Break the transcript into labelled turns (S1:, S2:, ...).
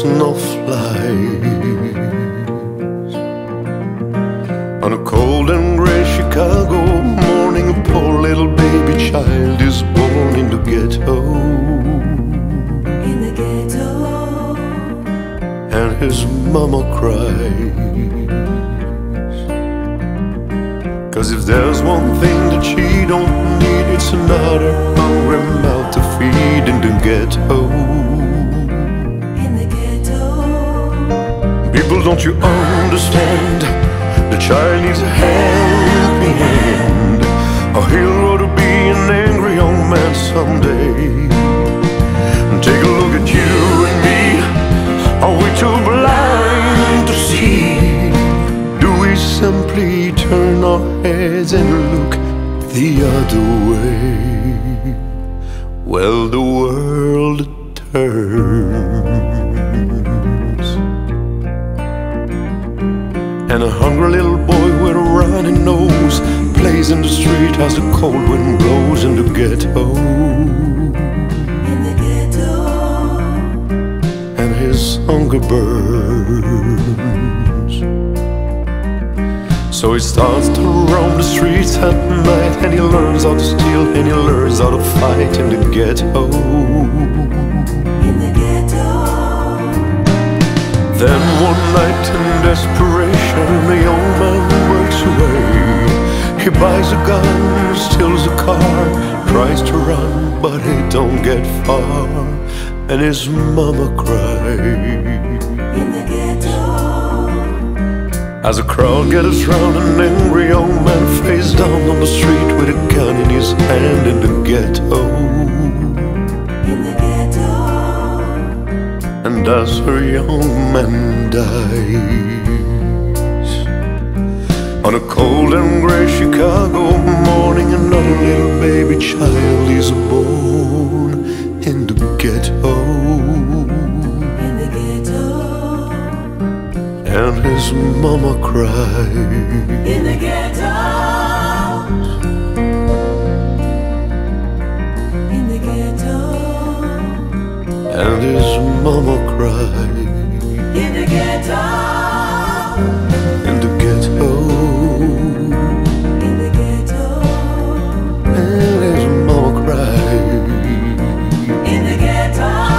S1: snowflakes On a cold and gray Chicago morning A poor little baby child is born in the ghetto.
S2: In the ghetto.
S1: And his mama cries. Cause if there's one thing that she don't need It's another hungry mouth to feed in the ghetto. People, don't you understand? The child needs a helping hand. A hero to be an angry young man someday. Take a look at you and me. Are we too blind to see? Do we simply turn our heads and look the other way? As the cold wind blows in the ghetto.
S2: In the ghetto.
S1: And his hunger burns. So he starts to roam the streets at night and he learns how to steal and he learns how to fight in the ghetto.
S2: In the ghetto.
S1: Then one night in desperation, the young man. He buys a gun, steals a car, tries to run, but he don't get far. And his mama cries.
S2: In the ghetto.
S1: As a crowd gathers round, an angry young man face down on the street with a gun in his hand in the ghetto.
S2: In the ghetto.
S1: And as her young man dies On a cold and gray Chicago child is born in the ghetto. And his mama cried.
S2: In the ghetto. In the ghetto.
S1: And his mama cried. In the ghetto. time.